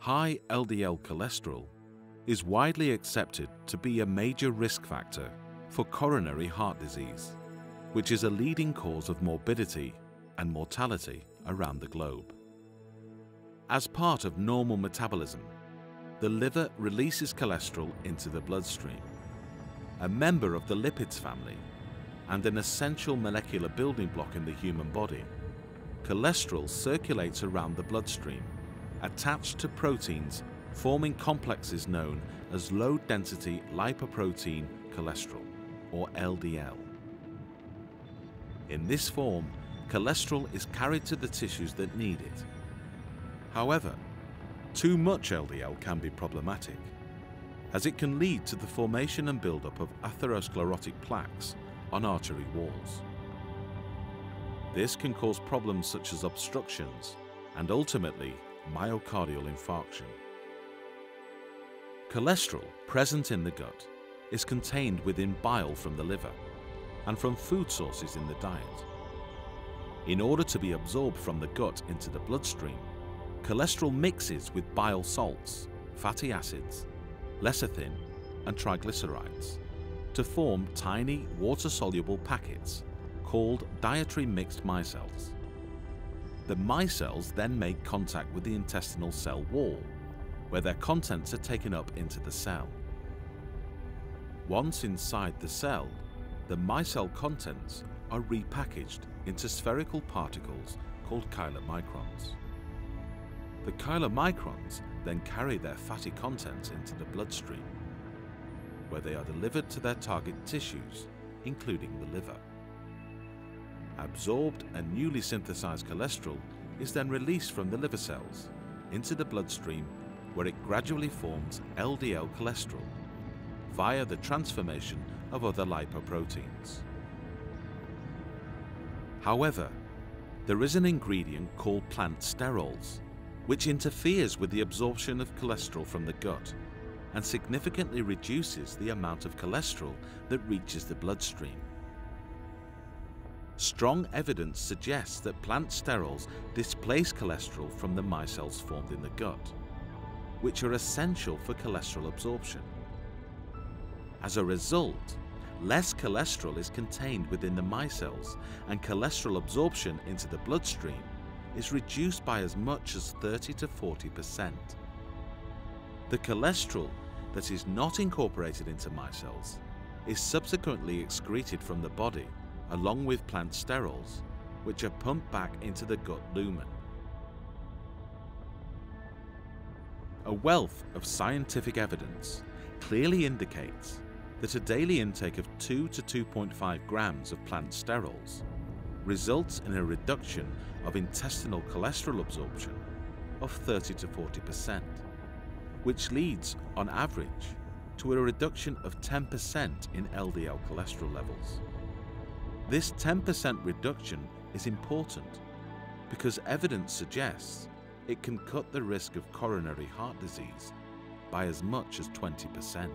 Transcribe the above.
High LDL cholesterol is widely accepted to be a major risk factor for coronary heart disease, which is a leading cause of morbidity and mortality around the globe. As part of normal metabolism, the liver releases cholesterol into the bloodstream. A member of the lipids family and an essential molecular building block in the human body, cholesterol circulates around the bloodstream, attached to proteins forming complexes known as low-density lipoprotein cholesterol, or LDL. In this form, cholesterol is carried to the tissues that need it. However, too much LDL can be problematic, as it can lead to the formation and buildup of atherosclerotic plaques on artery walls. This can cause problems such as obstructions and ultimately myocardial infarction. Cholesterol present in the gut is contained within bile from the liver and from food sources in the diet. In order to be absorbed from the gut into the bloodstream, cholesterol mixes with bile salts, fatty acids, lecithin and triglycerides to form tiny water-soluble packets called dietary mixed micelles. The micelles then make contact with the intestinal cell wall, where their contents are taken up into the cell. Once inside the cell, the micelle contents are repackaged into spherical particles called chylomicrons. The chylomicrons then carry their fatty contents into the bloodstream, where they are delivered to their target tissues, including the liver. Absorbed and newly synthesized cholesterol is then released from the liver cells into the bloodstream where it gradually forms LDL cholesterol via the transformation of other lipoproteins. However, there is an ingredient called plant sterols which interferes with the absorption of cholesterol from the gut and significantly reduces the amount of cholesterol that reaches the bloodstream. Strong evidence suggests that plant sterols displace cholesterol from the micelles formed in the gut, which are essential for cholesterol absorption. As a result, less cholesterol is contained within the micelles and cholesterol absorption into the bloodstream is reduced by as much as 30 to 40%. The cholesterol that is not incorporated into micelles is subsequently excreted from the body along with plant sterols, which are pumped back into the gut lumen. A wealth of scientific evidence clearly indicates that a daily intake of 2 to 2.5 grams of plant sterols results in a reduction of intestinal cholesterol absorption of 30 to 40%, which leads, on average, to a reduction of 10% in LDL cholesterol levels. This 10% reduction is important because evidence suggests it can cut the risk of coronary heart disease by as much as 20%.